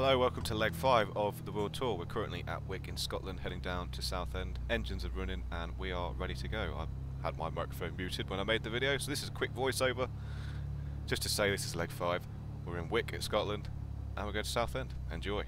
Hello, welcome to leg 5 of the World Tour. We're currently at Wick in Scotland, heading down to Southend. Engines are running and we are ready to go. I had my microphone muted when I made the video, so this is a quick voiceover. Just to say this is leg 5. We're in Wick in Scotland and we're going to Southend. Enjoy.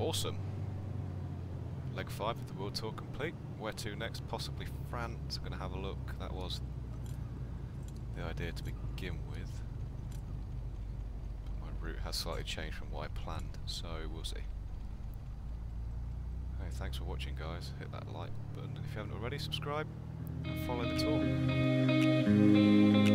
Awesome. Leg 5 of the World Tour complete. Where to next? Possibly France. I'm going to have a look. That was the idea to begin with. But my route has slightly changed from what I planned, so we'll see. Hey, thanks for watching guys. Hit that like button if you haven't already. Subscribe and follow the tour.